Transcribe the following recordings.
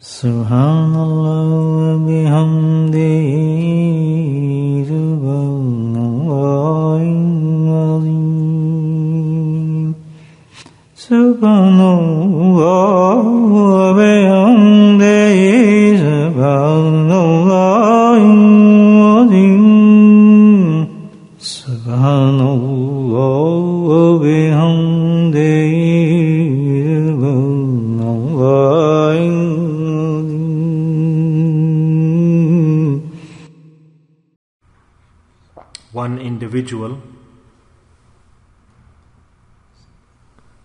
سبحان الله وبحمده. Individual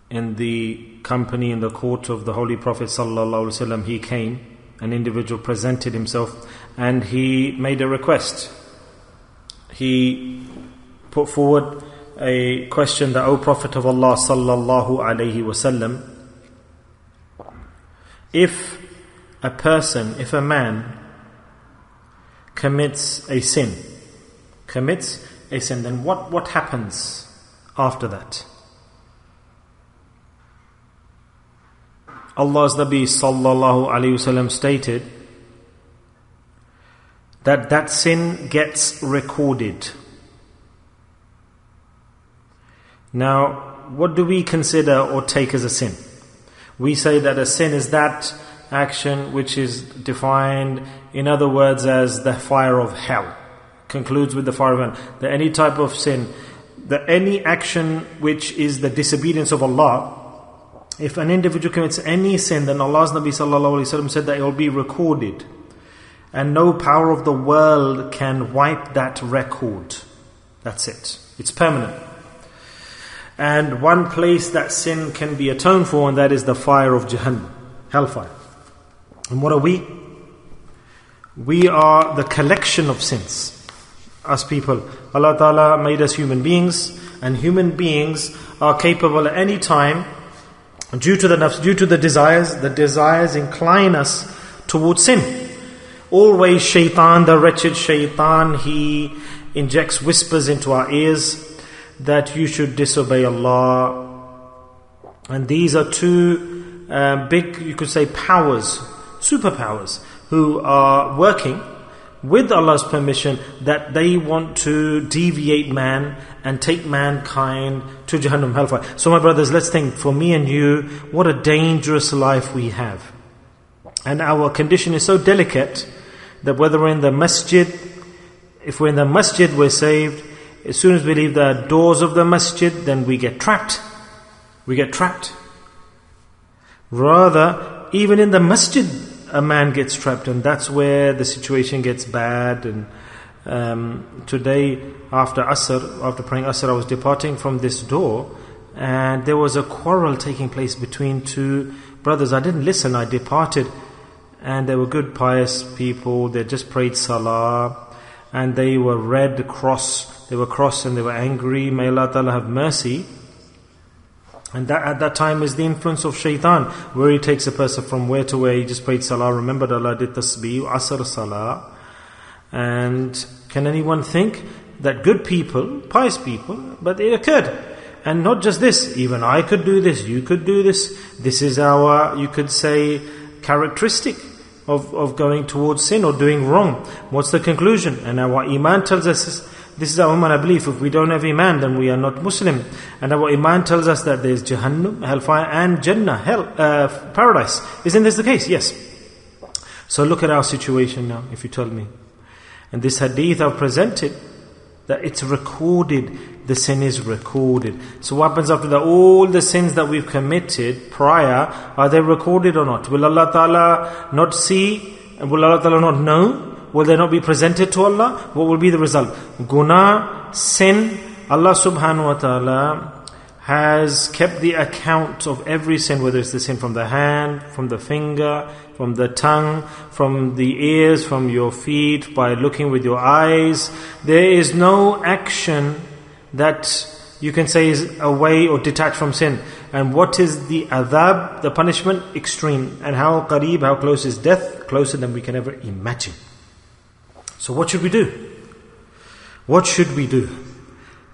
in the company in the court of the Holy Prophet sallallahu alaihi wasallam he came an individual presented himself and he made a request. He put forward a question that O Prophet of Allah sallallahu alaihi wasallam if a person if a man commits a sin commits a sin, then what, what happens after that? Allah's Nabi sallallahu alayhi wasallam stated that that sin gets recorded. Now, what do we consider or take as a sin? We say that a sin is that action which is defined, in other words, as the fire of hell concludes with the fire. That any type of sin, that any action which is the disobedience of Allah, if an individual commits any sin, then Allah's Nabi sallallahu said that it will be recorded, and no power of the world can wipe that record. That's it. It's permanent. And one place that sin can be atoned for, and that is the fire of Jahannam, hellfire. And what are we? We are the collection of sins us people. Allah Ta'ala made us human beings, and human beings are capable at any time, due to the nafs, due to the desires, the desires incline us towards sin. Always shaitan, the wretched shaitan, he injects whispers into our ears that you should disobey Allah. And these are two uh, big, you could say, powers, superpowers, who are working with Allah's permission that they want to deviate man and take mankind to Jahannam hellfire. So, my brothers, let's think for me and you, what a dangerous life we have. And our condition is so delicate that whether we're in the masjid, if we're in the masjid, we're saved. As soon as we leave the doors of the masjid, then we get trapped. We get trapped. Rather, even in the masjid, a man gets trapped, and that's where the situation gets bad. And um, today, after Asr, after praying Asr, I was departing from this door, and there was a quarrel taking place between two brothers. I didn't listen, I departed, and they were good, pious people. They just prayed Salah, and they were red cross. They were cross and they were angry. May Allah Ta'ala have mercy. And that at that time is the influence of shaitan, where he takes a person from where to where. He just prayed salah, remembered Allah, did tasbih, asr salah. And can anyone think that good people, pious people, but it occurred. And not just this, even I could do this, you could do this. This is our, you could say, characteristic of, of going towards sin or doing wrong. What's the conclusion? And our Iman tells us this is our Iman belief. If we don't have Iman, then we are not Muslim. And our Iman tells us that there is Jahannam, hellfire, and Jannah, hell, uh, paradise. Isn't this the case? Yes. So look at our situation now, if you tell me. And this hadith I've presented, that it's recorded, the sin is recorded. So what happens after that? All the sins that we've committed prior, are they recorded or not? Will Allah Ta'ala not see? And will Allah Ta'ala not know? Will they not be presented to Allah? What will be the result? Guna, sin, Allah subhanahu wa ta'ala has kept the account of every sin, whether it's the sin from the hand, from the finger, from the tongue, from the ears, from your feet, by looking with your eyes. There is no action that you can say is away or detached from sin. And what is the adhab, the punishment? Extreme. And how qareeb, how close is death? Closer than we can ever imagine. So what should we do? What should we do?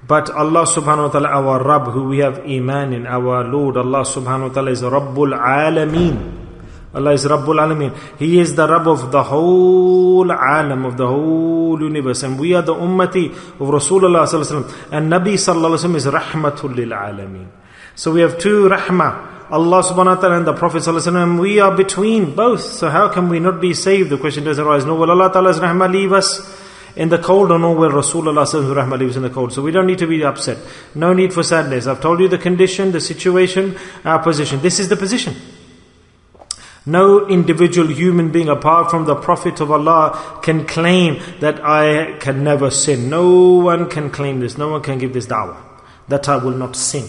But Allah subhanahu wa ta'ala, our Rabb, who we have Iman in, our Lord, Allah subhanahu wa ta'ala is Rabbul Alameen. Allah is Rabbul Alameen. He is the Rabb of the whole alam, of the whole universe. And we are the ummati of Rasulullah sallallahu. And Nabi sallallahu is rahmatul lil alameen. So we have two rahmah. Allah subhanahu wa ta'ala and the Prophet sallallahu. We are between both. So how can we not be saved? The question does arise. No, will Allah ta'ala's rahmah leave us? in the cold or no where Rasulullah sallallahu lives in the cold. So we don't need to be upset. No need for sadness. I've told you the condition, the situation, our position. This is the position. No individual human being apart from the Prophet of Allah can claim that I can never sin. No one can claim this. No one can give this da'wah. That I will not sin.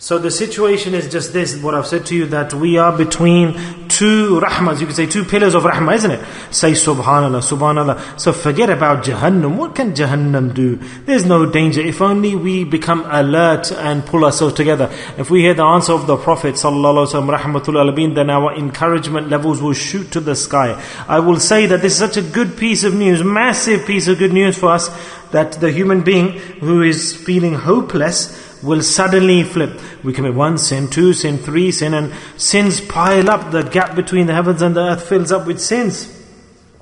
So the situation is just this, what I've said to you, that we are between two rahmas, you could say two pillars of rahmah, isn't it? Say subhanallah, subhanallah. So forget about jahannam. What can jahannam do? There's no danger. If only we become alert and pull ourselves together. If we hear the answer of the Prophet sallallahu wasallam, then our encouragement levels will shoot to the sky. I will say that this is such a good piece of news, massive piece of good news for us, that the human being who is feeling hopeless, will suddenly flip. We commit one sin, two sin, three sin, and sins pile up. The gap between the heavens and the earth fills up with sins.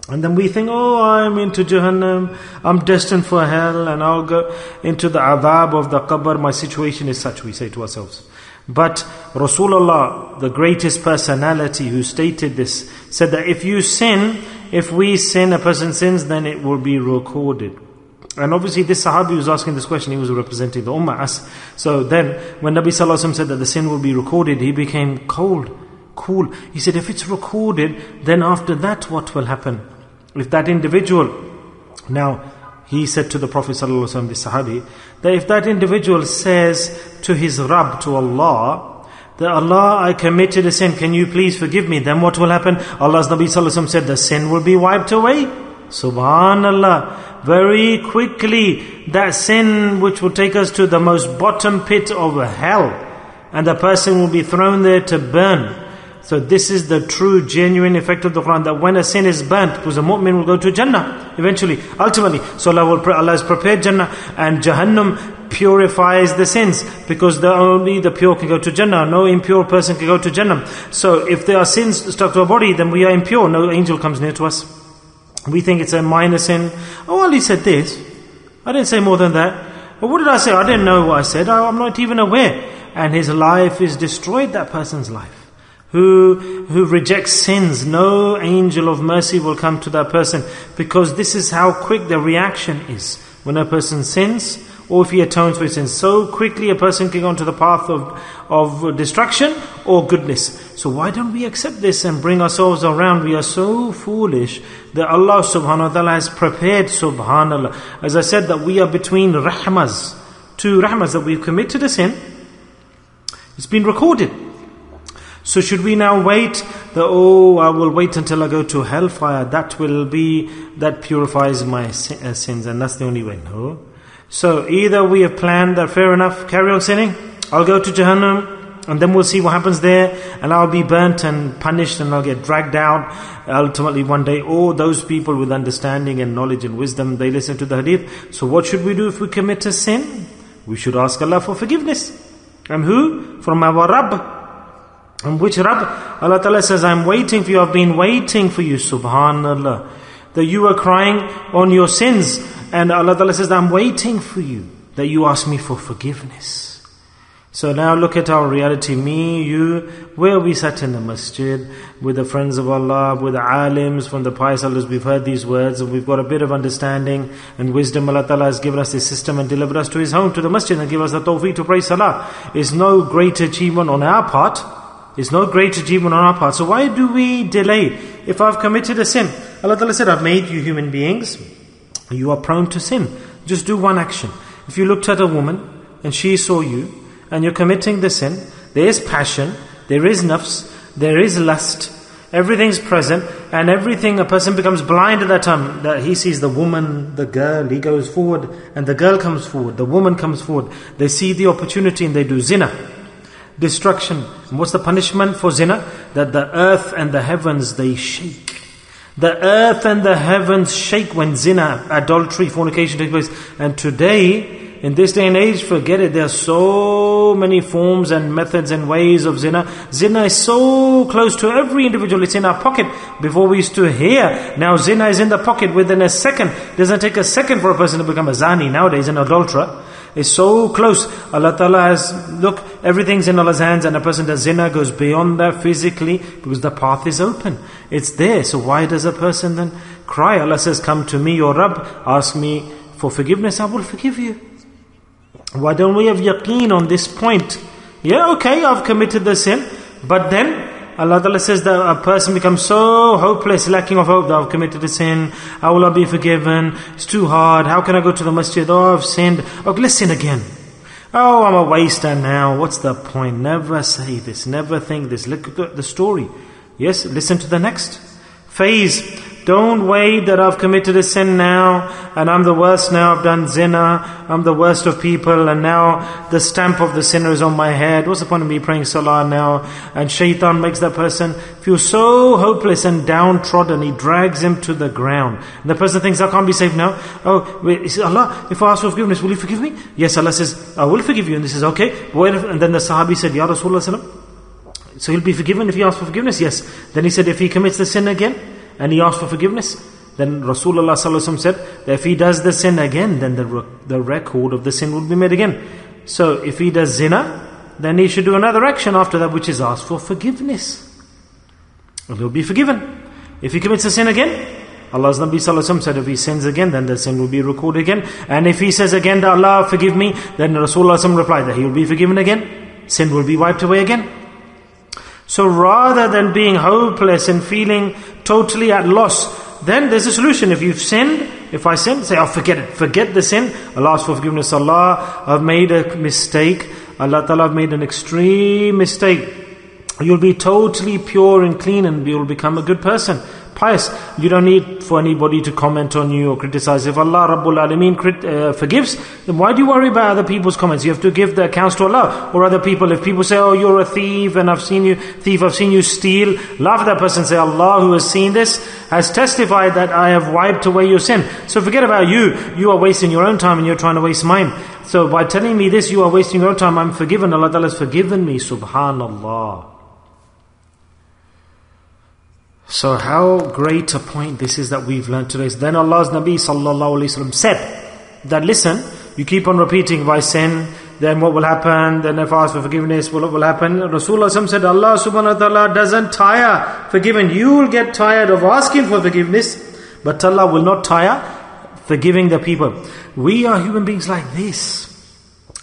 And then we think, oh, I'm into Jahannam, I'm destined for hell, and I'll go into the adhab of the qabr. My situation is such, we say to ourselves. But Rasulullah, the greatest personality who stated this, said that if you sin, if we sin, a person sins, then it will be recorded. And obviously this Sahabi was asking this question, he was representing the Ummah. So then, when Nabi Sallallahu said that the sin will be recorded, he became cold, cool. He said, if it's recorded, then after that what will happen? If that individual, now, he said to the Prophet Sallallahu this Sahabi, that if that individual says to his Rabb, to Allah, that Allah, I committed a sin, can you please forgive me? Then what will happen? Allah's Nabi Sallallahu said, the sin will be wiped away. Subhanallah. Very quickly, that sin which will take us to the most bottom pit of hell, and the person will be thrown there to burn. So this is the true, genuine effect of the Quran, that when a sin is burnt, because a mu'min will go to Jannah, eventually, ultimately. So Allah, will, Allah has prepared Jannah, and Jahannam purifies the sins, because the, only the pure can go to Jannah, no impure person can go to Jannah. So if there are sins stuck to our body, then we are impure, no angel comes near to us. We think it's a minor sin. Oh, well, he said this. I didn't say more than that. But what did I say? I didn't know what I said. I, I'm not even aware. And his life is destroyed, that person's life. Who, who rejects sins, no angel of mercy will come to that person because this is how quick the reaction is. When a person sins, or if he atones for his sins. So quickly a person can go onto the path of, of destruction or goodness. So why don't we accept this and bring ourselves around? We are so foolish that Allah subhanahu wa ta'ala has prepared subhanallah. As I said that we are between rahmas, two rahmas that we've committed a sin. It's been recorded. So should we now wait that, oh, I will wait until I go to hellfire. That will be, that purifies my uh, sins and that's the only way. No. So either we have planned that fair enough, carry on sinning, I'll go to Jahannam, and then we'll see what happens there, and I'll be burnt and punished, and I'll get dragged out ultimately one day. Or those people with understanding and knowledge and wisdom, they listen to the hadith. So what should we do if we commit a sin? We should ask Allah for forgiveness. And who? From our Rabb. And which Rabb? Allah Ta'ala says, I'm waiting for you, I've been waiting for you, subhanallah. That you are crying on your sins and Allah Ta'ala says, I'm waiting for you, that you ask me for forgiveness. So now look at our reality, me, you, where we sat in the masjid, with the friends of Allah, with the alims from the pious elders, we've heard these words, and we've got a bit of understanding and wisdom. Allah Ta'ala has given us this system and delivered us to His home, to the masjid, and give us the tawfiq to pray salah. It's no great achievement on our part. It's no great achievement on our part. So why do we delay? If I've committed a sin, Allah Ta'ala said, I've made you human beings you are prone to sin. Just do one action. If you looked at a woman and she saw you and you're committing the sin, there is passion, there is nafs, there is lust, everything's present, and everything, a person becomes blind at that time. That he sees the woman, the girl, he goes forward, and the girl comes forward, the woman comes forward. They see the opportunity and they do zina. Destruction. And what's the punishment for zina? That the earth and the heavens they shake. The earth and the heavens shake when zina, adultery, fornication takes place. And today, in this day and age, forget it. There are so many forms and methods and ways of zina. Zina is so close to every individual. It's in our pocket. Before we used to hear, now zina is in the pocket within a second. It doesn't take a second for a person to become a zani nowadays, an adulterer. It's so close. Allah Ta'ala has, look, everything's in Allah's hands and a person does zina goes beyond that physically because the path is open. It's there. So why does a person then cry? Allah says, come to me, your Rabb, ask me for forgiveness, I will forgive you. Why don't we have yaqeen on this point? Yeah, okay, I've committed the sin, but then Allah Ta'ala says that a person becomes so hopeless, lacking of hope that I've committed a sin. How will I be forgiven? It's too hard. How can I go to the masjid? Oh, I've sinned. Oh, let's sin again. Oh, I'm a waster now. What's the point? Never say this. Never think this. Look at the story. Yes, listen to the next phase. Don't wait that I've committed a sin now and I'm the worst now, I've done zina, I'm the worst of people and now the stamp of the sinner is on my head. What's the point of me praying salah now? And shaitan makes that person feel so hopeless and downtrodden, he drags him to the ground. And the person thinks, I can't be saved now. Oh, says, Allah, if I ask for forgiveness, will you forgive me? Yes, Allah says, I will forgive you. And this is okay. And then the Sahabi said, Ya Rasulullah so he'll be forgiven if he asks for forgiveness? Yes. Then he said, if he commits the sin again, and he asked for forgiveness. Then Rasulullah said that if he does the sin again, then the, the record of the sin will be made again. So if he does zina, then he should do another action after that, which is ask for forgiveness. And he'll be forgiven. If he commits a sin again, Allah's Nabi said if he sins again, then the sin will be recorded again. And if he says again Allah forgive me, then Rasulullah replied that he will be forgiven again. Sin will be wiped away again. So rather than being hopeless and feeling totally at loss, then there's a solution. If you've sinned, if I sin, say, oh, forget it. Forget the sin. Allah ask for forgiveness. Allah, I've made a mistake. Allah Ta'ala, I've made an extreme mistake. You'll be totally pure and clean and you'll become a good person pious. You don't need for anybody to comment on you or criticize. If Allah Rabbul Alameen uh, forgives, then why do you worry about other people's comments? You have to give the accounts to Allah or other people. If people say, oh, you're a thief and I've seen you, thief, I've seen you steal, laugh at that person say, Allah who has seen this has testified that I have wiped away your sin. So forget about you. You are wasting your own time and you're trying to waste mine. So by telling me this, you are wasting your own time. I'm forgiven. Allah Ta'ala has forgiven me. Subhanallah. So how great a point this is that we've learned today. Then Allah's Nabi sallallahu alaihi wasallam said that listen, you keep on repeating I sin, then what will happen? Then if I ask for forgiveness, what will happen? Rasulullah said Allah subhanahu wa ta'ala doesn't tire forgiving. You will get tired of asking for forgiveness, but Allah will not tire forgiving the people. We are human beings like this.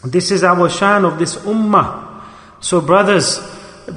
This is our shan of this ummah. So brothers,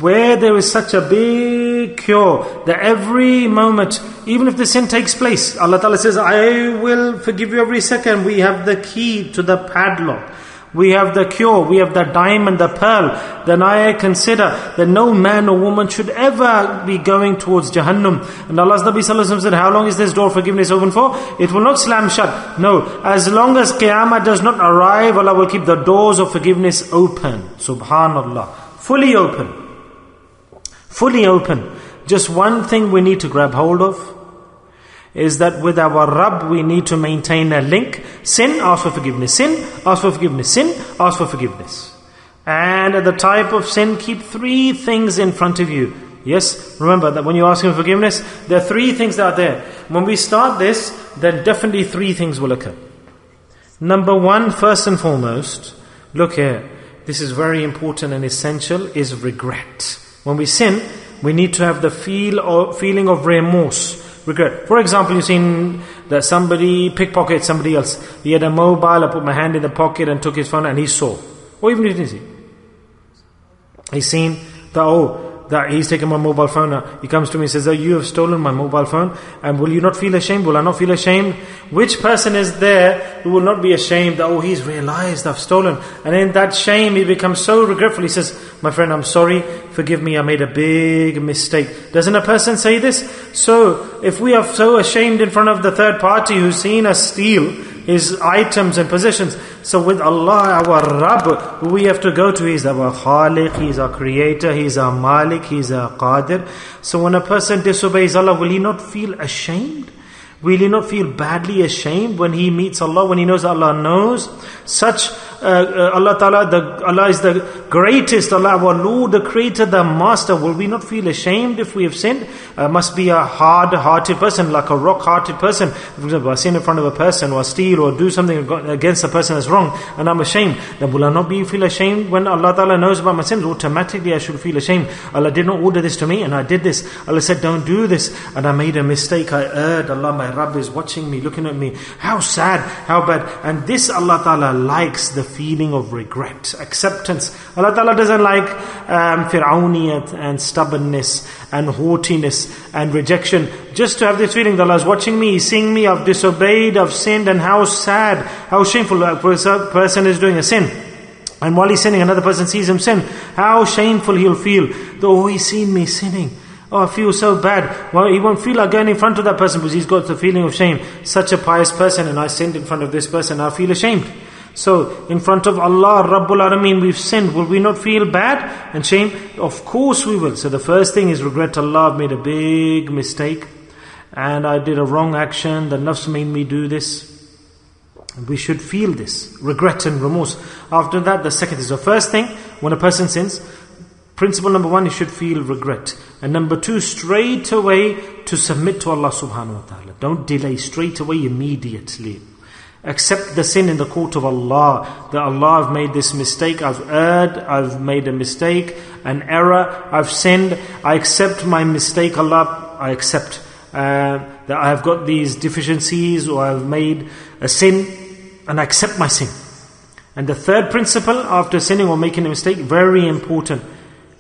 where there is such a big cure that every moment, even if the sin takes place, Allah Ta'ala says, I will forgive you every second. We have the key to the padlock. We have the cure, we have the diamond, the pearl. Then I consider that no man or woman should ever be going towards Jahannam. And Allah's Nabi Sallallahu said, How long is this door of forgiveness open for? It will not slam shut. No, as long as Qiyamah does not arrive, Allah will keep the doors of forgiveness open. Subhanallah. Fully open fully open. Just one thing we need to grab hold of is that with our Rabb we need to maintain a link. Sin, ask for forgiveness. Sin, ask for forgiveness. Sin, ask for forgiveness. And at the type of sin, keep three things in front of you. Yes, remember that when you're asking for forgiveness, there are three things that are there. When we start this, then definitely three things will occur. Number one, first and foremost, look here, this is very important and essential, is regret. When we sin, we need to have the feel of, feeling of remorse, regret. For example, you've seen that somebody pickpocketed somebody else. He had a mobile, I put my hand in the pocket and took his phone and he saw. Or even if he didn't see. He's seen that, oh, that he's taken my mobile phone. Now. He comes to me and says, oh, you have stolen my mobile phone. And will you not feel ashamed? Will I not feel ashamed? Which person is there who will not be ashamed that, oh, he's realized I've stolen. And in that shame, he becomes so regretful. He says, my friend, I'm sorry. Forgive me. I made a big mistake. Doesn't a person say this? So, if we are so ashamed in front of the third party who's seen us steal, his items and possessions. So with Allah, our Rabb, we have to go to, He's our Khaliq, He's our Creator, He's our Malik, He's our Qadir. So when a person disobeys Allah, will he not feel ashamed? Will he not feel badly ashamed when he meets Allah, when he knows Allah knows? Such uh, uh, Allah Ta'ala, the, Allah is the greatest, Allah, our Lord, the Creator, the Master. Will we not feel ashamed if we have sinned? Uh, must be a hard-hearted person, like a rock-hearted person. For example, I sin in front of a person, or steal, or do something against a person that's wrong, and I'm ashamed. Then will I not be feel ashamed when Allah Ta'ala knows about my sins? Automatically I should feel ashamed. Allah did not order this to me, and I did this. Allah said, don't do this, and I made a mistake. I erred. Allah, my Rabb is watching me, looking at me. How sad, how bad. And this Allah Ta'ala likes the feeling of regret, acceptance. Allah Ta'ala doesn't like um, and stubbornness and haughtiness and rejection. Just to have this feeling that Allah is watching me, He's seeing me, I've disobeyed, I've sinned, and how sad, how shameful a person is doing a sin. And while he's sinning, another person sees him sin. How shameful he'll feel. Though he's seen me sinning. Oh, I feel so bad. Well, he won't feel like going in front of that person because he's got the feeling of shame. Such a pious person, and I sinned in front of this person, I feel ashamed. So, in front of Allah, Rabbul Alameen, we've sinned. Will we not feel bad and shame? Of course we will. So, the first thing is regret Allah, I've made a big mistake and I did a wrong action. The nafs made me do this. We should feel this regret and remorse. After that, the second is the first thing when a person sins. Principle number one, you should feel regret. And number two, straight away to submit to Allah subhanahu wa ta'ala. Don't delay, straight away, immediately. Accept the sin in the court of Allah. That Allah, I've made this mistake, I've erred, I've made a mistake, an error, I've sinned. I accept my mistake, Allah, I accept uh, that I have got these deficiencies or I've made a sin, and I accept my sin. And the third principle after sinning or making a mistake, very important.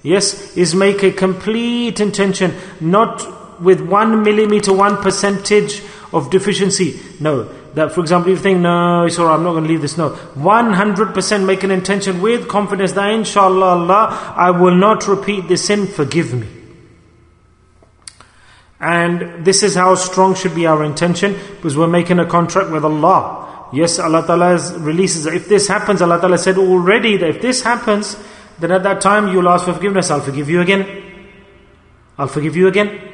Yes, is make a complete intention, not with one millimeter, one percentage of deficiency. No, that, for example, you think, no, it's alright, I'm not going to leave this. No. 100% make an intention with confidence that inshallah Allah, I will not repeat this sin, forgive me. And this is how strong should be our intention because we're making a contract with Allah. Yes, Allah Ta'ala releases. If this happens, Allah Ta'ala said already that if this happens, then at that time you'll ask for forgiveness. I'll forgive you again. I'll forgive you again.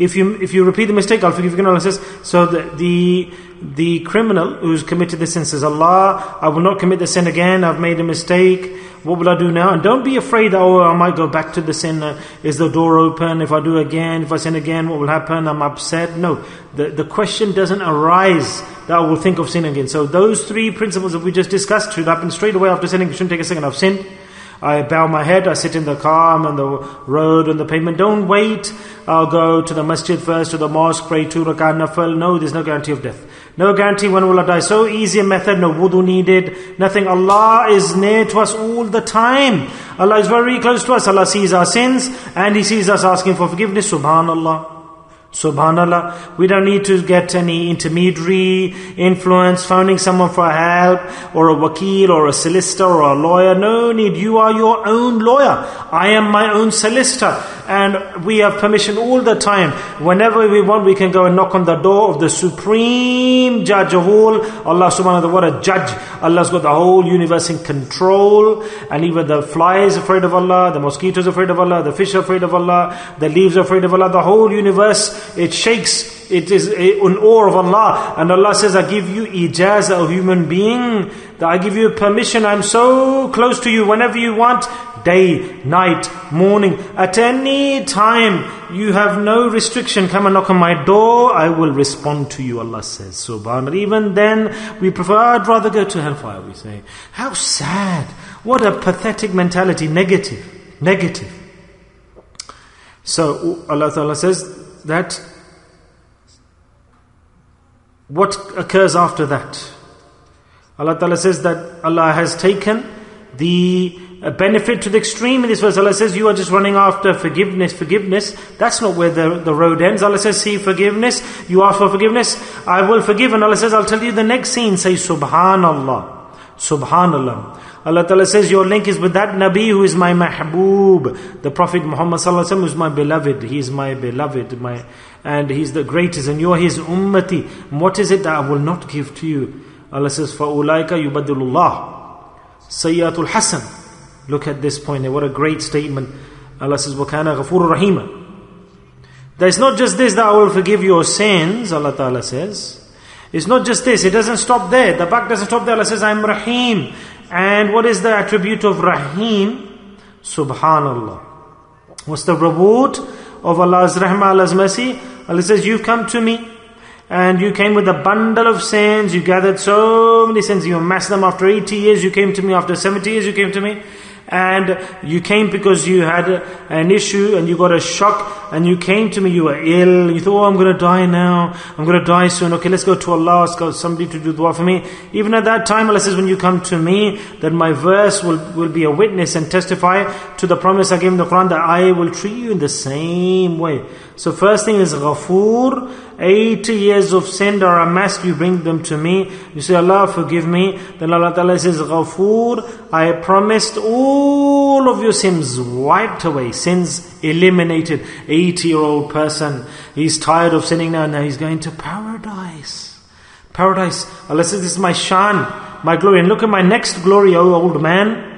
If you if you repeat the mistake, I'll forgive you. Allah says, so the, the the criminal who's committed the sin says, Allah, I will not commit the sin again. I've made a mistake. What will I do now? And don't be afraid that, oh, I might go back to the sin. Uh, is the door open? If I do again, if I sin again, what will happen? I'm upset. No, the, the question doesn't arise that I will think of sin again. So those three principles that we just discussed should happen straight away after sinning. You shouldn't take a second. I've sinned. I bow my head, I sit in the car, I'm on the road, on the pavement. Don't wait. I'll go to the masjid first, to the mosque, pray two rakat nafal. No, there's no guarantee of death. No guarantee when will I die. So easy a method, no wudu needed, nothing. Allah is near to us all the time. Allah is very close to us. Allah sees our sins and He sees us asking for forgiveness. Subhanallah. Subhanallah, we don't need to get any intermediary influence, phoning someone for help, or a wakil, or a solicitor, or a lawyer. No need. You are your own lawyer. I am my own solicitor. And we have permission all the time. Whenever we want, we can go and knock on the door of the supreme judge of all. Allah subhanahu wa ta'ala, what a judge. Allah's got the whole universe in control. And even the fly is afraid of Allah, the mosquitoes afraid of Allah, the fish are afraid of Allah, the leaves are afraid of Allah. The whole universe it shakes, it is eh, in awe of Allah. And Allah says, I give you ijazah, a human being, that I give you permission, I'm so close to you whenever you want, day, night, morning, at any time, you have no restriction, come and knock on my door, I will respond to you, Allah says. Subhanallah. Even then, we prefer, I'd rather go to hellfire, we say. How sad. What a pathetic mentality, negative, negative. So Allah Ta'ala says, that what occurs after that? Allah Ta'ala says that Allah has taken the benefit to the extreme in this verse. Allah says, You are just running after forgiveness, forgiveness. That's not where the, the road ends. Allah says, See forgiveness. You ask for forgiveness. I will forgive. And Allah says, I'll tell you the next scene. Say, Subhanallah. Subhanallah. Allah Ta'ala says, Your link is with that Nabi who is my mahbub. The Prophet Muhammad Sallallahu is my beloved. He is my beloved. My, and he's the greatest. And you are his ummati. What is it that I will not give to you? Allah says, فَأُولَٰئِكَ يُبَدِّلُ اللَّهِ سَيِّئَةُ الْحَسَنِ Look at this point. What a great statement. Allah says, وَكَانَ غَفُورٌ رَحِيمًا That it's not just this that I will forgive your sins, Allah Ta'ala says. It's not just this, it doesn't stop there. The back doesn't stop there. Allah says, I'm Rahim. And what is the attribute of Rahim? Subhanallah. What's the reward of Allah's rahmah, Allah's mercy? Allah says, You've come to me and you came with a bundle of sins. You gathered so many sins. You amassed them after 80 years. You came to me after 70 years. You came to me and you came because you had an issue and you got a shock and you came to me, you were ill, you thought, oh, I'm going to die now, I'm going to die soon, okay, let's go to Allah, ask somebody to do dua for me. Even at that time, Allah says, when you come to me, that my verse will, will be a witness and testify to the promise I gave in the Quran that I will treat you in the same way. So first thing is Ghafoor, 80 years of sin are amassed, you bring them to me. You say, Allah forgive me. Then Allah Ta'ala says, Ghafoor, I promised all of your sins wiped away, sins eliminated. 80 year old person, he's tired of sinning now, now he's going to paradise. Paradise. Allah says, this is my shan, my glory. And look at my next glory, O old man.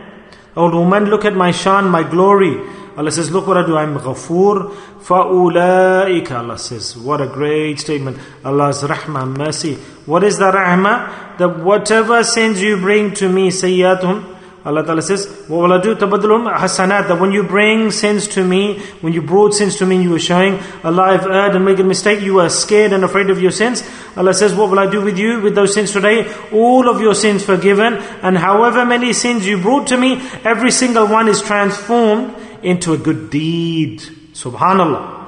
Old woman, look at my shan, my glory. Allah says, look what I do. I'm ghafoor. Fa'ulaika. Allah says, what a great statement. Allah's rahmah, mercy. What is the rahmah? That whatever sins you bring to me, sayyatum, Allah Ta'ala says, What will I do? Tabadulum hasanat. That when you bring sins to me, when you brought sins to me you were showing, Allah, I've erred and made a mistake, you were scared and afraid of your sins. Allah says, What will I do with you with those sins today? All of your sins forgiven, and however many sins you brought to me, every single one is transformed into a good deed. Subhanallah.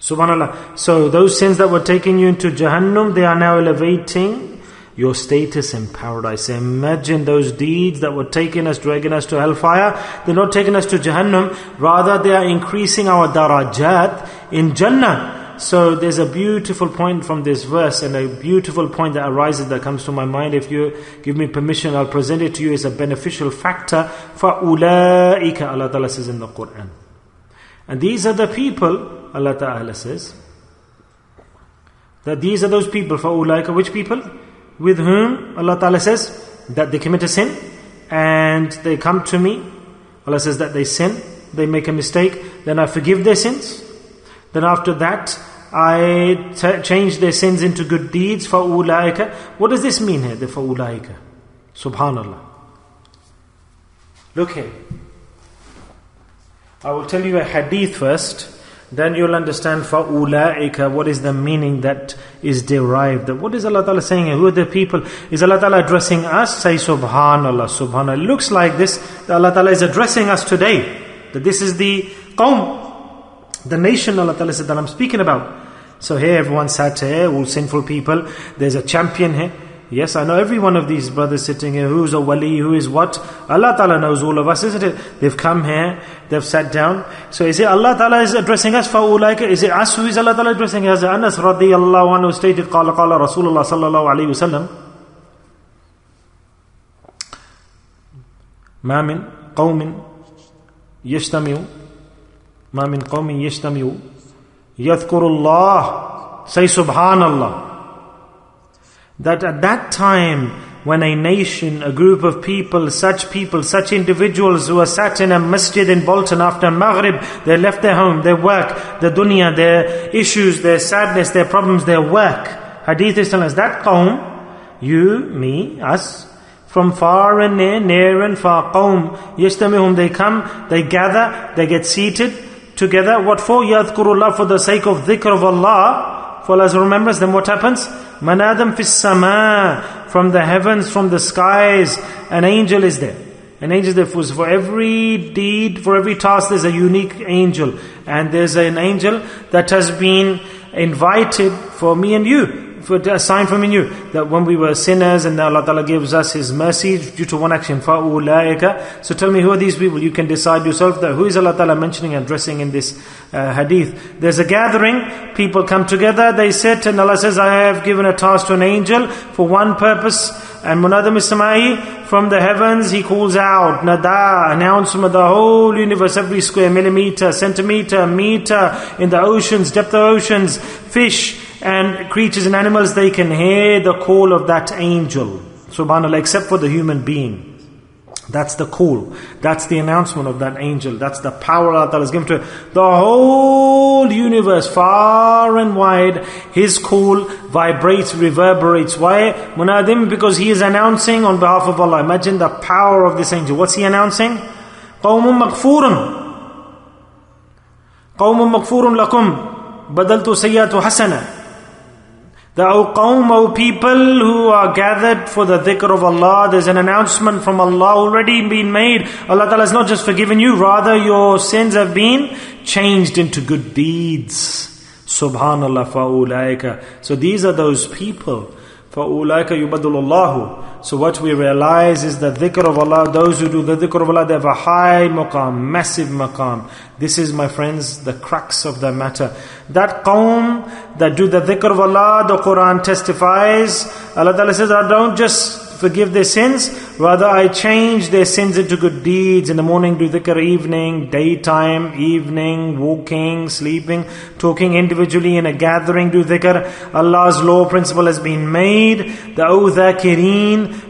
Subhanallah. So those sins that were taking you into Jahannam, they are now elevating your status in paradise. Imagine those deeds that were taking us, dragging us to hellfire. They're not taking us to Jahannam. Rather, they are increasing our darajat in Jannah. So there's a beautiful point from this verse and a beautiful point that arises that comes to my mind. If you give me permission, I'll present it to you as a beneficial factor. فَأُولَٰئِكَ Allah Ta'ala says in the Quran. And these are the people, Allah Ta'ala says, that these are those people, فَأُولَٰئِكَ Which people? With whom Allah Ta'ala says that they commit a sin and they come to me. Allah says that they sin, they make a mistake, then I forgive their sins. Then after that, I t- change their sins into good deeds for ulaika. What does this mean here, the for ulaika? Subhanallah. Look here. I will tell you a hadith first, then you'll understand ulaika what is the meaning that is derived. What is Allah Ta'ala saying? Who are the people? Is Allah Ta'ala addressing us? Say Subhanallah, Subhanallah. It looks like this, Allah Ta'ala is addressing us today. That this is the qawm, the nation Allah Ta'ala said that I'm speaking about. So here everyone sat here, all sinful people. There's a champion here. Yes, I know every one of these brothers sitting here, who's a wali, who is what. Allah Ta'ala knows all of us, isn't it? They've come here, they've sat down. So is it Allah Ta'ala is addressing us for ulaika? Is it us who is Allah Ta'ala addressing us? Anas radiyallahu anhu stated, قال قال رسول الله صلى الله عليه وسلم ما من قوم يجتمع ما من قوم يجتمع يذكر الله say subhanallah that at that time when a nation, a group of people, such people, such individuals who are sat in a masjid in Bolton after Maghrib, they left their home, their work, their dunya, their issues, their sadness, their problems, their work. Hadith is telling us that qawm, you, me, us, from far and near, near and far, qawm, yastamihum, they come, they gather, they get seated, together. What for? Yadhkurullah for the sake of dhikr of Allah. For Allah's remembrance, then what happens? Manadam fis sama. From the heavens, from the skies, an angel is there. An angel there for, for every deed, for every task, there's a unique angel. And there's an angel that has been invited for me and you for a sign from you that when we were sinners and Allah Ta'ala gives us His mercy due to one action. فَأُولَٰئِكَ So tell me who are these people? You can decide yourself that who is Allah Ta'ala mentioning and addressing in this uh, hadith. There's a gathering, people come together, they sit and Allah says, I have given a task to an angel for one purpose. And Munadam Isma'i from the heavens, he calls out, Nada, announcement of the whole universe, every square millimeter, centimeter, meter, in the oceans, depth of oceans, fish, and creatures and animals, they can hear the call of that angel. Subhanallah, except for the human being. That's the call. That's the announcement of that angel. That's the power Allah Ta'ala has given to it. The whole universe, far and wide, His call vibrates, reverberates. Why? Munadim, because He is announcing on behalf of Allah. Imagine the power of this angel. What's He announcing? قوم مغفور قوم مغفور لكم بدلت سيئات حسنه the O Qawm, O people who are gathered for the dhikr of Allah, there's an announcement from Allah already been made. Allah Ta'ala has not just forgiven you, rather your sins have been changed into good deeds. Subhanallah fa'ulaika. So these are those people. فَأُولَٰئِكَ يُبَدُّلُ اللَّهُ So what we realize is that dhikr of Allah, those who do the dhikr of Allah, they have a high maqam, massive maqam. This is, my friends, the crux of the matter. That qawm that do the dhikr of Allah, the Quran testifies, Allah Ta'ala says, I don't just forgive their sins. Rather, I change their sins into good deeds. In the morning, do dhikr, evening, daytime, evening, walking, sleeping, talking individually in a gathering, do dhikr. Allah's law principle has been made. The O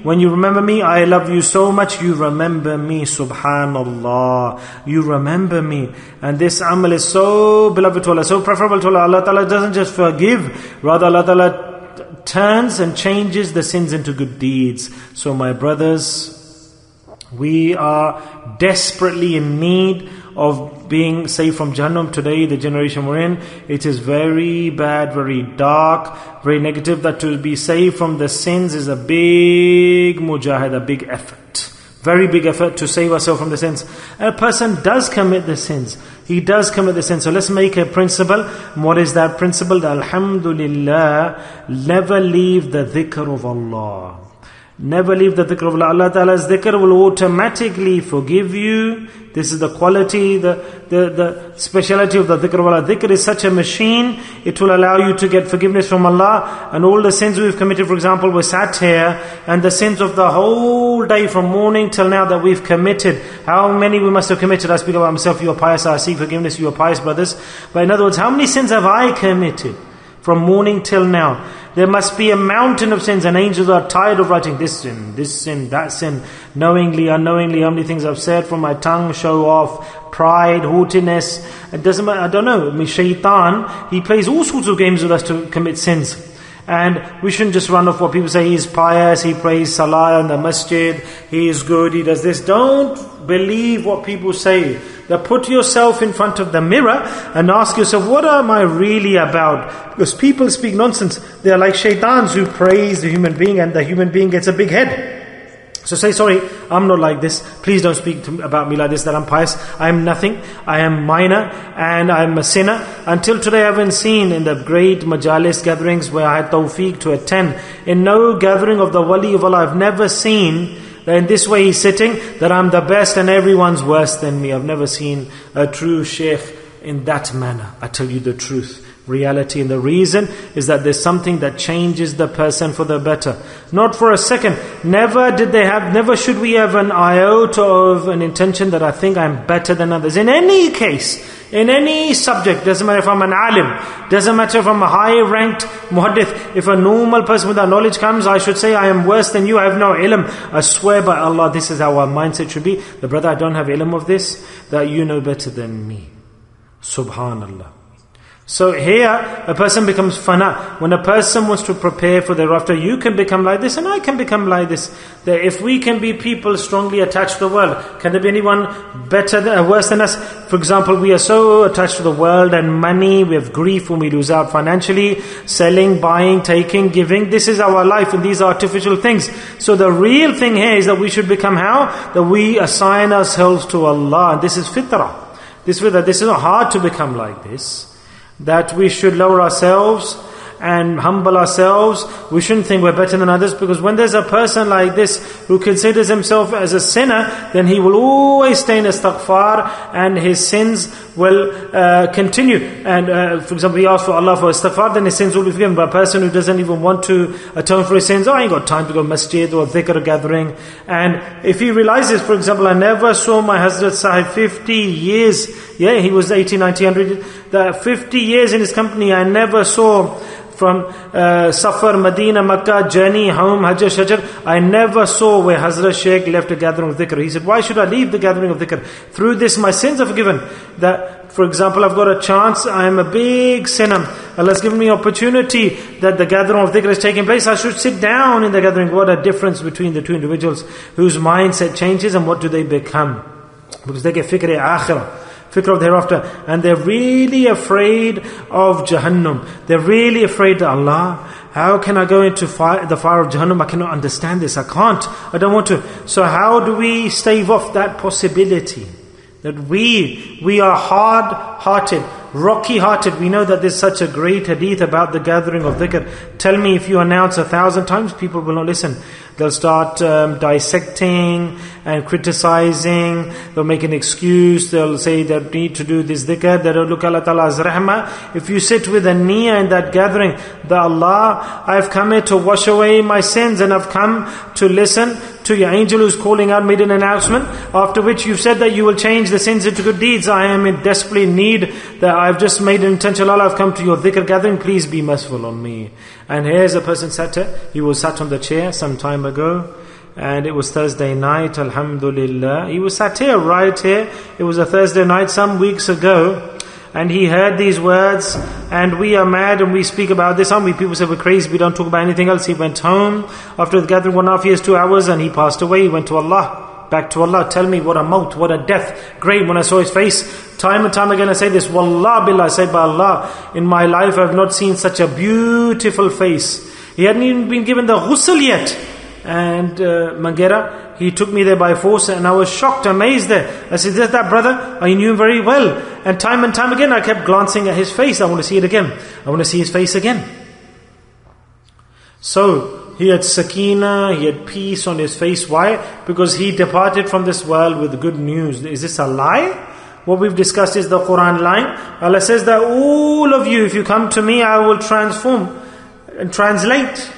when you remember me, I love you so much, you remember me, subhanallah. You remember me. And this amal is so beloved to Allah, so preferable to Allah. Allah Ta'ala doesn't just forgive, rather Allah Ta'ala turns and changes the sins into good deeds. So, my brothers, we are desperately in need of being saved from Jahannam today, the generation we're in. It is very bad, very dark, very negative. That to be saved from the sins is a big mujahid, a big effort. Very big effort to save ourselves from the sins. A person does commit the sins. He does commit the sins. So let's make a principle. What is that principle? Alhamdulillah, never leave the dhikr of Allah. Never leave the dhikr of Allah. Ta'ala's dhikr will automatically forgive you. This is the quality, the, the, the speciality of the dhikr of Allah. Dhikr is such a machine, it will allow you to get forgiveness from Allah. And all the sins we've committed, for example, we sat here, and the sins of the whole day from morning till now that we've committed. How many we must have committed? I speak about myself, you are pious, I seek forgiveness, you are pious brothers. But in other words, how many sins have I committed? From morning till now. There must be a mountain of sins, and angels are tired of writing this sin, this sin, that sin, knowingly, unknowingly. How many things I've said from my tongue, show off, pride, haughtiness. It doesn't matter, I don't know. I mean, shaitan, he plays all sorts of games with us to commit sins. And we shouldn't just run off what people say. He's pious, he prays salah in the masjid, he is good, he does this. Don't believe what people say. That put yourself in front of the mirror and ask yourself, what am I really about? Because people speak nonsense. They are like shaitans who praise the human being and the human being gets a big head. So say, sorry, I'm not like this. Please don't speak to, about me like this, that I'm pious. I am nothing. I am minor and I'm a sinner. Until today, I haven't seen in the great majalis gatherings where I had tawfiq to attend. In no gathering of the wali of Allah, I've never seen that in this way he's sitting, that I'm the best and everyone's worse than me. I've never seen a true sheikh in that manner. I tell you the truth reality. And the reason is that there's something that changes the person for the better. Not for a second. Never did they have, never should we have an iota of an intention that I think I'm better than others. In any case, in any subject, doesn't matter if I'm an alim, doesn't matter if I'm a high ranked muhaddith, if a normal person without knowledge comes, I should say I am worse than you, I have no ilm. I swear by Allah, this is how our mindset should be. The brother, I don't have ilm of this, that you know better than me. Subhanallah. So here, a person becomes fana. When a person wants to prepare for thereafter, you can become like this and I can become like this. That if we can be people strongly attached to the world, can there be anyone better, than, uh, worse than us? For example, we are so attached to the world and money, we have grief when we lose out financially, selling, buying, taking, giving. This is our life and these are artificial things. So the real thing here is that we should become how? That we assign ourselves to Allah. And this is fitrah. This, this is not hard to become like this that we should lower ourselves and humble ourselves. We shouldn't think we're better than others because when there's a person like this who considers himself as a sinner, then he will always stay in istighfar and his sins will uh, continue. And uh, for example, he asks for Allah for istighfar, then his sins will be forgiven. But a person who doesn't even want to atone for his sins, oh, I ain't got time to go masjid or dhikr gathering. And if he realizes, for example, I never saw my Hazrat Sahib 50 years, yeah, he was 80, 90, 100 that 50 years in his company, I never saw from uh, Safar, Medina, Makkah, journey, home, Hajj, Shajar. I never saw where Hazrat Sheikh left a gathering of dhikr. He said, why should I leave the gathering of dhikr? Through this my sins are forgiven. That, for example, I've got a chance, I am a big sinner. Allah has given me opportunity that the gathering of dhikr is taking place. I should sit down in the gathering. What a difference between the two individuals whose mindset changes and what do they become. Because they get fikr akhirah fikr of the hereafter. And they're really afraid of Jahannam. They're really afraid of Allah. How can I go into fire, the fire of Jahannam? I cannot understand this. I can't. I don't want to. So how do we stave off that possibility? That we, we are hard-hearted, rocky-hearted. We know that there's such a great hadith about the gathering of dhikr. Tell me if you announce a thousand times, people will not listen. They'll start um, dissecting and criticizing. They'll make an excuse. They'll say they need to do this dhikr. They don't look Allah Ta'ala's rahmah. If you sit with a niyyah in that gathering, that Allah, I've come here to wash away my sins and I've come to listen to your angel who's calling out, made an announcement. After which you've said that you will change the sins into good deeds. I am in desperately need that I've just made an intention. Allah, I've come to your dhikr gathering. Please be merciful on me. And here's a person sat. He was sat on the chair some time ago. And it was Thursday night, Alhamdulillah. He was sat here, right here. It was a Thursday night some weeks ago. And he heard these words, and we are mad and we speak about this. Aren't we? People say we're crazy, we don't talk about anything else. He went home after the gathering one and a half years, two hours, and he passed away. He went to Allah, back to Allah. Tell me what a maut, what a death. Great when I saw his face. Time and time again I say this, Wallah billah, I say by Allah, in my life I've not seen such a beautiful face. He hadn't even been given the ghusl yet. And uh, Mangera, he took me there by force and I was shocked, amazed there. I said, Is that brother? I knew him very well. And time and time again I kept glancing at his face. I want to see it again. I want to see his face again. So, he had sakina, he had peace on his face. Why? Because he departed from this world with good news. Is this a lie? What we've discussed is the Quran line. Allah says that all of you, if you come to me, I will transform and translate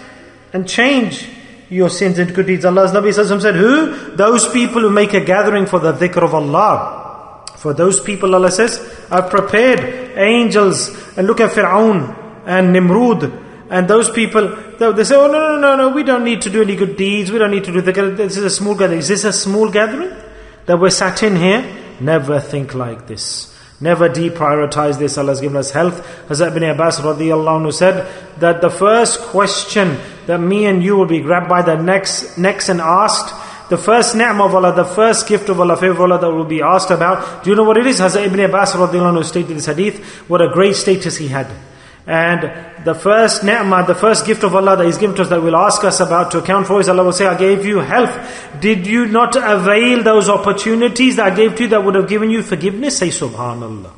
and change your sins into good deeds. Allah's Nabi said, Who? Those people who make a gathering for the dhikr of Allah. For those people, Allah says, I've prepared angels. And look at Fir'aun and Nimrud. And those people, they say, Oh, no, no, no, no, we don't need to do any good deeds. We don't need to do dhikr. This is a small gathering. Is this a small gathering? That we're sat in here? Never think like this. Never deprioritize this. Allah has given us health. Hazrat ibn Abbas radiallahu anhu said that the first question that me and you will be grabbed by the necks, necks and asked, the first ni'mah of Allah, the first gift of Allah, favor of Allah that will be asked about. Do you know what it is? Hazrat ibn Abbas radiallahu anhu stated this hadith. What a great status he had. And the first ni'mah, the first gift of Allah that He's given to us that will ask us about to account for is Allah will say, I gave you health. Did you not avail those opportunities that I gave to you that would have given you forgiveness? Say Subhanallah.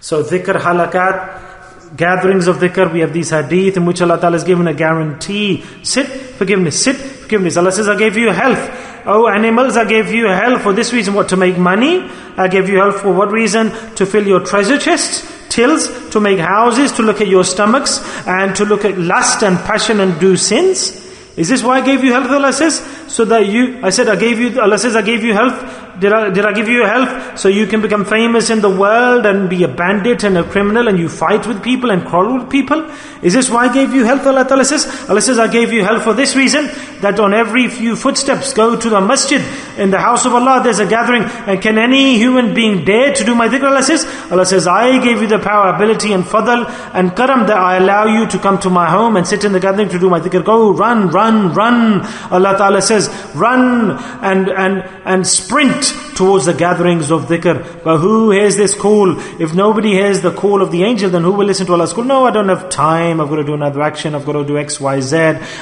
So dhikr halakat, gatherings of dhikr, we have these hadith in which Allah Ta'ala has given a guarantee. Sit, forgiveness, sit, forgiveness. Allah says, I gave you health. Oh animals, I gave you health for this reason, what? To make money. I gave you health for what reason? To fill your treasure chests tills, to make houses, to look at your stomachs, and to look at lust and passion and do sins? Is this why I gave you health? Allah says, so that you, I said I gave you, Allah says I gave you health did I, did I give you health so you can become famous in the world and be a bandit and a criminal and you fight with people and quarrel with people? Is this why I gave you health? Allah Ta'ala says, Allah says, I gave you health for this reason, that on every few footsteps go to the masjid. In the house of Allah there's a gathering and can any human being dare to do my dhikr? Allah says, Allah says, I gave you the power, ability and fadl and karam that I allow you to come to my home and sit in the gathering to do my dhikr. Go, run, run, run. Allah Ta'ala says, run and, and, and sprint towards the gatherings of dhikr. But who hears this call? If nobody hears the call of the angel, then who will listen to Allah's call? No, I don't have time. I've got to do another action. I've got to do X, Y, Z.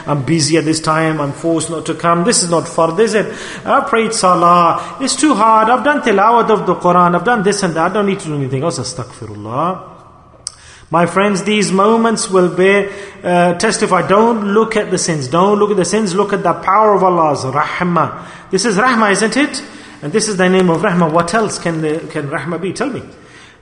I'm busy at this time. I'm forced not to come. This is not fard, is it? I've prayed salah. It's too hard. I've done tilawat of the Quran. I've done this and that. I don't need to do anything else. Astaghfirullah. My friends, these moments will bear, uh, testify. Don't look at the sins. Don't look at the sins. Look at the power of Allah's rahmah. This is rahmah, isn't it? And this is the name of Rahmah. What else can, the, can Rahmah be? Tell me.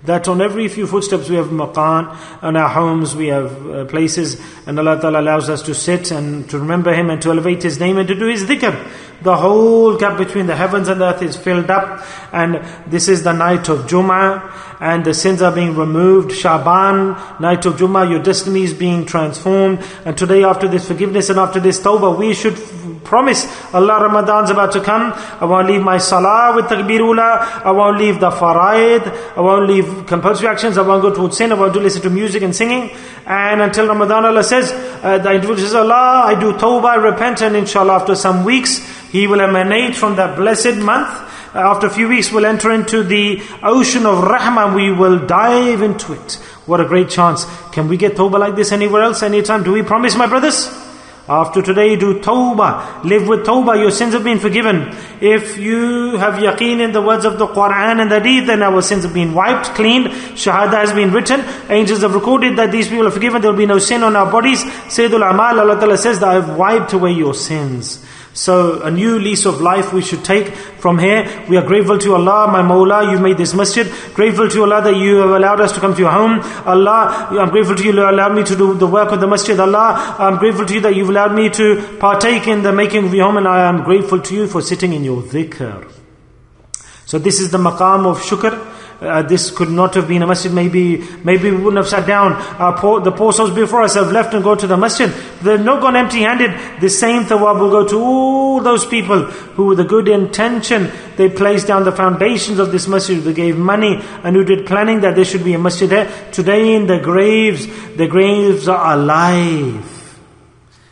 That on every few footsteps we have maqan, on our homes we have uh, places, and Allah Ta'ala allows us to sit and to remember Him and to elevate His name and to do His dhikr. the whole gap between the heavens and the earth is filled up. And this is the night of Jummah, and the sins are being removed. Shaban, night of Jummah, your destiny is being transformed. And today, after this forgiveness and after this tawbah, we should promise Allah Ramadan's about to come. I won't leave my salah with takbir ula. I won't leave the faraid. I won't leave compulsory actions. I won't go towards sin. I won't listen to music and singing. And until Ramadan, Allah says, uh, the individual says, Allah, I do tawbah, I repent, and inshallah after some weeks, He will emanate from that blessed month. Uh, after a few weeks, we'll enter into the ocean of rahmah. We will dive into it. What a great chance. Can we get tawbah like this anywhere else, anytime? Do we promise, my brothers? After today, do tawbah. Live with tawbah. Your sins have been forgiven. If you have yaqeen in the words of the Quran and the Hadith, then our sins have been wiped, cleaned. Shahada has been written. Angels have recorded that these people are forgiven. There will be no sin on our bodies. Sayyidul Amal, Allah says that I have wiped away your sins. So a new lease of life we should take from here. We are grateful to Allah, my Mawla, you've made this masjid. Grateful to Allah that you have allowed us to come to your home. Allah, I'm grateful to you that allowed me to do the work of the masjid. Allah, I'm grateful to you that you've allowed me to partake in the making of your home and I am grateful to you for sitting in your dhikr. So this is the maqam of shukr. Uh, this could not have been a masjid. Maybe, maybe we wouldn't have sat down. Poor, the poor souls before us have left and go to the masjid. They've not gone empty-handed. The same thawab will go to all those people who, with a good intention, they placed down the foundations of this masjid. They gave money and who did planning that there should be a masjid there. Today in the graves, the graves are alive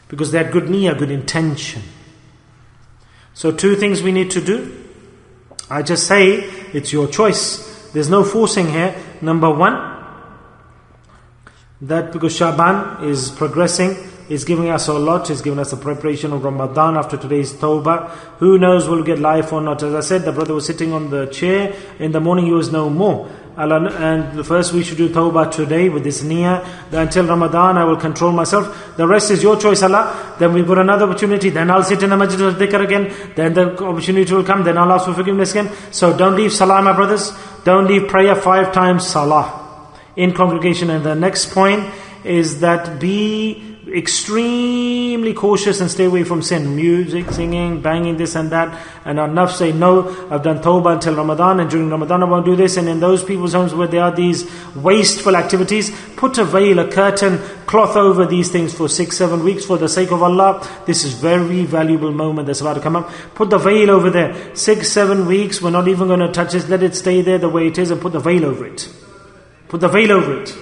because they had good niyyah, good intention. So two things we need to do. I just say it's your choice. There's no forcing here. Number one, that because Shaban is progressing, is giving us a lot, is giving us a preparation of Ramadan after today's Tawbah. Who knows will get life or not. As I said, the brother was sitting on the chair. In the morning he was no more. And the first we should do tawbah today with this niyyah. Until Ramadan I will control myself. The rest is your choice Allah. Then we've got another opportunity. Then I'll sit in the masjid of dhikr again. Then the opportunity will come. Then I'll ask for forgiveness again. So don't leave salah my brothers. Don't leave prayer five times salah in congregation. And the next point is that be extremely cautious and stay away from sin. Music, singing, banging, this and that. And nafs say, no, I've done tawbah until Ramadan and during Ramadan I won't do this. And in those people's homes where there are these wasteful activities, put a veil, a curtain, cloth over these things for six, seven weeks for the sake of Allah. This is very valuable moment that's about to come up. Put the veil over there. Six, seven weeks, we're not even going to touch it. Let it stay there the way it is and put the veil over it. Put the veil over it.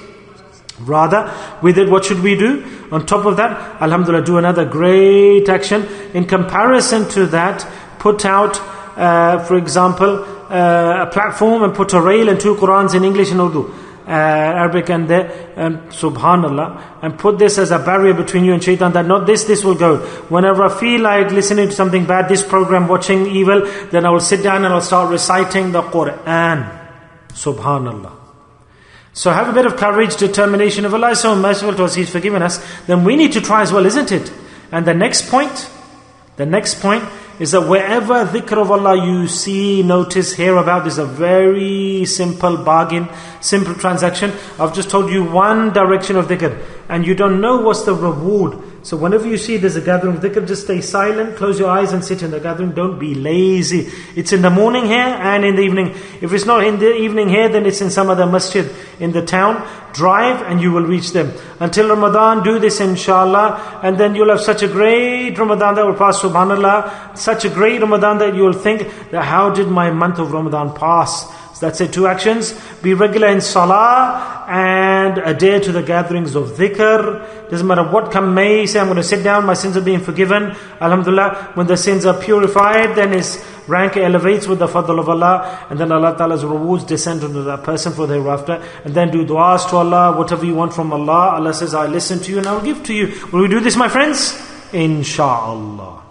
Rather, with it, what should we do? On top of that, Alhamdulillah, do another great action. In comparison to that, put out, uh, for example, uh, a platform and put a rail and two Qurans in English and Urdu. Uh, Arabic and there, um, subhanallah, and put this as a barrier between you and shaitan that not this, this will go. Whenever I feel like listening to something bad, this program, watching evil, then I will sit down and I'll start reciting the Quran. Subhanallah. So have a bit of courage, determination. If Allah is so merciful to us, He's forgiven us, then we need to try as well, isn't it? And the next point, the next point is that wherever dhikr of Allah you see, notice, hear about, there's a very simple bargain, simple transaction. I've just told you one direction of dhikr, and you don't know what's the reward. So whenever you see there's a gathering of dhikr, just stay silent, close your eyes and sit in the gathering. Don't be lazy. It's in the morning here and in the evening. If it's not in the evening here, then it's in some other masjid in the town. Drive and you will reach them. Until Ramadan, do this inshallah. And then you'll have such a great Ramadan that will pass, subhanAllah. Such a great Ramadan that you will think that how did my month of Ramadan pass? That's it, two actions. Be regular in salah and adhere to the gatherings of dhikr. Doesn't matter what come may, say I'm going to sit down, my sins are being forgiven. Alhamdulillah, when the sins are purified, then his rank elevates with the fadl of Allah, and then Allah Ta'ala's rewards descend onto that person for thereafter. And then do du'as to Allah, whatever you want from Allah. Allah says, I listen to you and I will give to you. Will we do this, my friends? Insha'Allah.